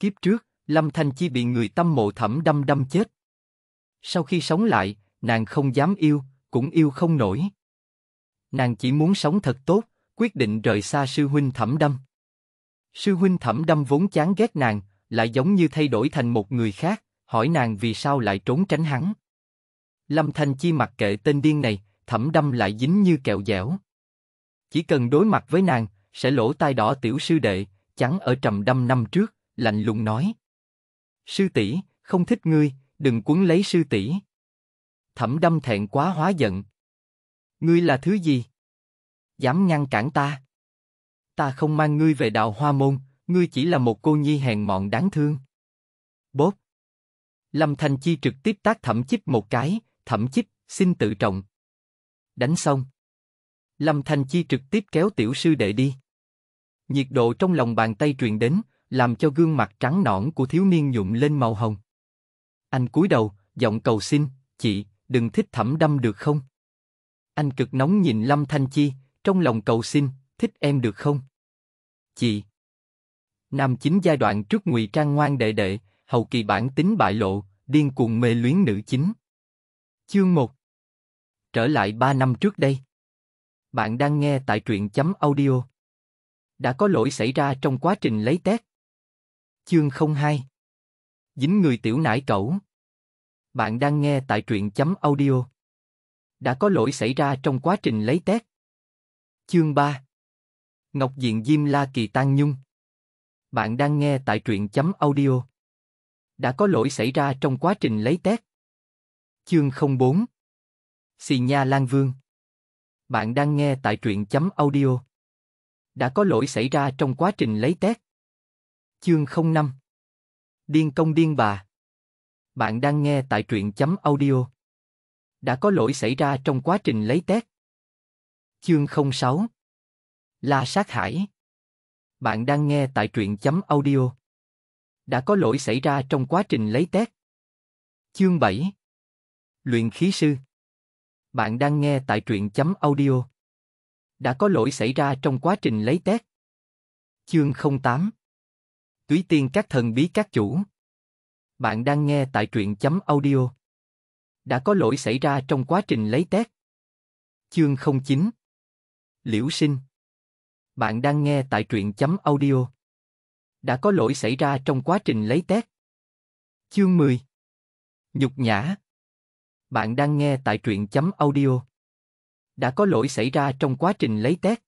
Kiếp trước, Lâm Thanh Chi bị người tâm mộ thẩm đâm đâm chết. Sau khi sống lại, nàng không dám yêu, cũng yêu không nổi. Nàng chỉ muốn sống thật tốt, quyết định rời xa sư huynh thẩm đâm. Sư huynh thẩm đâm vốn chán ghét nàng, lại giống như thay đổi thành một người khác, hỏi nàng vì sao lại trốn tránh hắn. Lâm Thanh Chi mặc kệ tên điên này, thẩm đâm lại dính như kẹo dẻo. Chỉ cần đối mặt với nàng, sẽ lỗ tai đỏ tiểu sư đệ, chắn ở trầm đâm năm trước, lạnh lùng nói. Sư tỷ, không thích ngươi, đừng cuốn lấy sư tỷ. Thẩm đâm thẹn quá hóa giận. Ngươi là thứ gì? Dám ngăn cản ta? Ta không mang ngươi về đào hoa môn, ngươi chỉ là một cô nhi hèn mọn đáng thương. Bốp. Lâm Thanh Chi trực tiếp tác thẩm chích một cái, thẩm chích, xin tự trọng. Đánh xong. Lâm Thanh Chi trực tiếp kéo tiểu sư đệ đi. Nhiệt độ trong lòng bàn tay truyền đến, làm cho gương mặt trắng nõn của thiếu niên nhuộm lên màu hồng. Anh cúi đầu, giọng cầu xin, chị, đừng thích thẩm đâm được không? Anh cực nóng nhìn Lâm Thanh Chi, trong lòng cầu xin, thích em được không? Chị. Nam chính giai đoạn trước ngụy trang ngoan đệ đệ, hậu kỳ bản tính bại lộ, điên cuồng mê luyến nữ chính. Chương 1 Trở lại 3 năm trước đây. Bạn đang nghe tại truyện chấm audio. Đã có lỗi xảy ra trong quá trình lấy test. Chương 02 Dính người tiểu nải cẩu. Bạn đang nghe tại truyện chấm audio. Đã có lỗi xảy ra trong quá trình lấy test. Chương 3 Ngọc Diện Diêm La Kỳ Tan Nhung. Bạn đang nghe tại truyện chấm audio. Đã có lỗi xảy ra trong quá trình lấy test. Chương 04 Xì Nha Lan Vương. Bạn đang nghe tại truyện chấm audio. Đã có lỗi xảy ra trong quá trình lấy test. Chương 05 Điên công điên bà. Bạn đang nghe tại truyện chấm audio. Đã có lỗi xảy ra trong quá trình lấy test. Chương 06 La sát hải. Bạn đang nghe tại truyện chấm audio. Đã có lỗi xảy ra trong quá trình lấy test. Chương 7 Luyện khí sư. Bạn đang nghe tại truyện chấm audio. Đã có lỗi xảy ra trong quá trình lấy test. Chương 08 Túy tiên các thần bí các chủ. Bạn đang nghe tại truyện chấm audio. Đã có lỗi xảy ra trong quá trình lấy test. Chương 09 Liễu sinh. Bạn đang nghe tại truyện chấm audio. Đã có lỗi xảy ra trong quá trình lấy test. Chương 10 Nhục nhã. Bạn đang nghe tại truyện chấm audio. Đã có lỗi xảy ra trong quá trình lấy test.